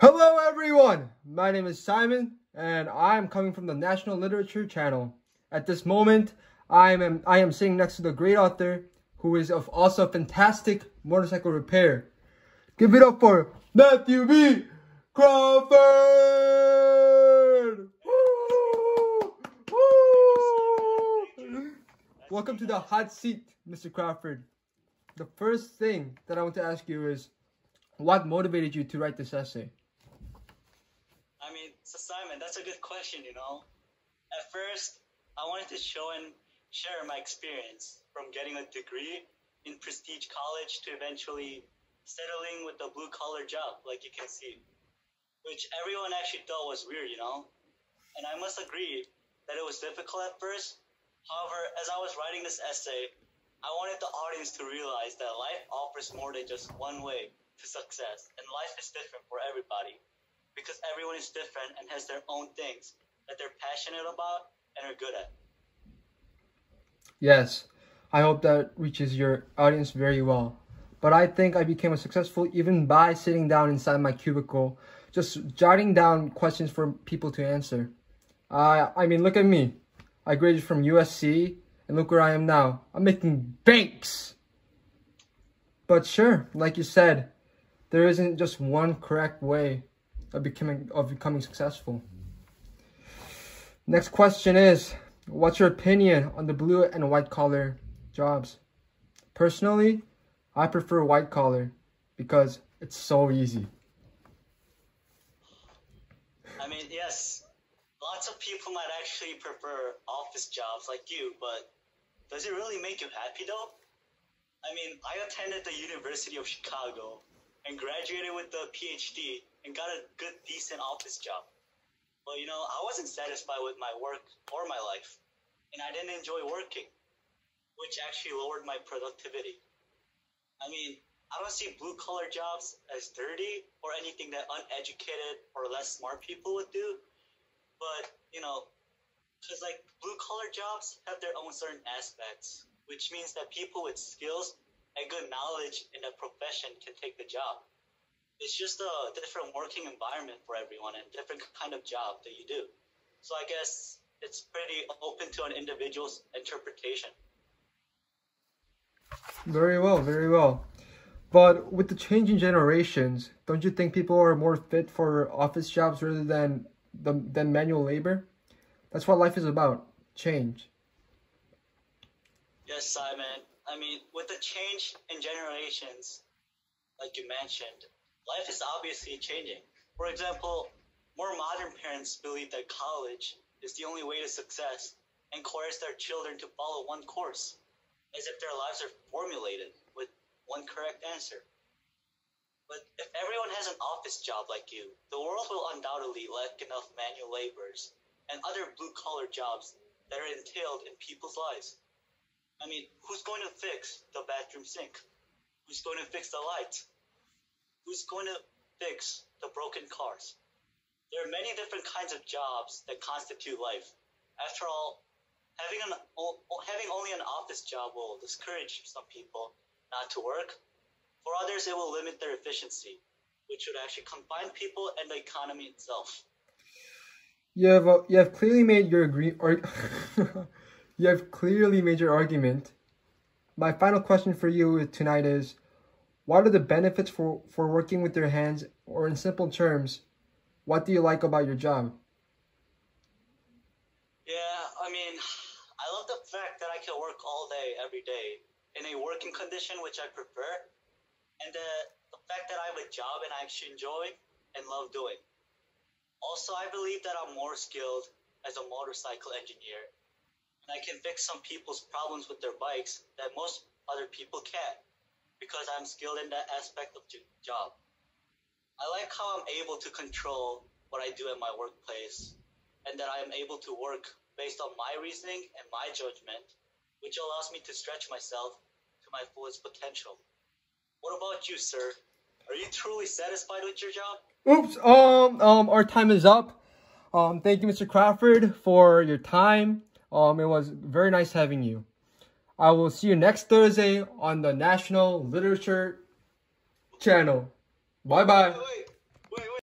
Hello everyone, my name is Simon and I'm coming from the National Literature Channel. At this moment, I am, I am sitting next to the great author who is of also fantastic motorcycle repair. Give it up for Matthew B. Crawford! Welcome to the hot seat, Mr. Crawford. The first thing that I want to ask you is, what motivated you to write this essay? Simon, that's a good question, you know. At first, I wanted to show and share my experience from getting a degree in prestige college to eventually settling with a blue collar job, like you can see, which everyone actually thought was weird, you know. And I must agree that it was difficult at first. However, as I was writing this essay, I wanted the audience to realize that life offers more than just one way to success, and life is different for everybody because everyone is different and has their own things that they're passionate about and are good at. Yes, I hope that reaches your audience very well. But I think I became a successful even by sitting down inside my cubicle, just jotting down questions for people to answer. I mean, look at me. I graduated from USC, and look where I am now. I'm making banks! But sure, like you said, there isn't just one correct way of becoming of becoming successful. Next question is, what's your opinion on the blue and white collar jobs? Personally, I prefer white collar because it's so easy. I mean, yes, lots of people might actually prefer office jobs like you, but does it really make you happy though? I mean, I attended the University of Chicago and graduated with a PhD and got a good, decent office job. But you know, I wasn't satisfied with my work or my life, and I didn't enjoy working, which actually lowered my productivity. I mean, I don't see blue collar jobs as dirty or anything that uneducated or less smart people would do. But, you know, because like blue collar jobs have their own certain aspects, which means that people with skills and good knowledge in a profession can take the job it's just a different working environment for everyone and different kind of job that you do. So I guess it's pretty open to an individual's interpretation. Very well, very well. But with the changing generations, don't you think people are more fit for office jobs rather than the than manual labor? That's what life is about. Change. Yes, Simon. I mean, with the change in generations, like you mentioned, life is obviously changing. For example, more modern parents believe that college is the only way to success and coerce their children to follow one course, as if their lives are formulated with one correct answer. But if everyone has an office job like you, the world will undoubtedly lack enough manual laborers and other blue collar jobs that are entailed in people's lives. I mean, who's going to fix the bathroom sink? Who's going to fix the lights? Who's going to fix the broken cars? There are many different kinds of jobs that constitute life. After all, having an having only an office job will discourage some people not to work. For others, it will limit their efficiency, which would actually confine people and the economy itself. You have uh, you have clearly made your agree you have clearly made your argument. My final question for you tonight is what are the benefits for, for working with your hands, or in simple terms, what do you like about your job? Yeah, I mean, I love the fact that I can work all day, every day, in a working condition which I prefer, and the, the fact that I have a job and I actually enjoy and love doing. Also, I believe that I'm more skilled as a motorcycle engineer, and I can fix some people's problems with their bikes that most other people can't because I'm skilled in that aspect of the job. I like how I'm able to control what I do in my workplace and that I am able to work based on my reasoning and my judgment, which allows me to stretch myself to my fullest potential. What about you, sir? Are you truly satisfied with your job? Oops, um, um, our time is up. Um, thank you, Mr. Crawford, for your time. Um, it was very nice having you. I will see you next Thursday on the National Literature Channel. Bye bye.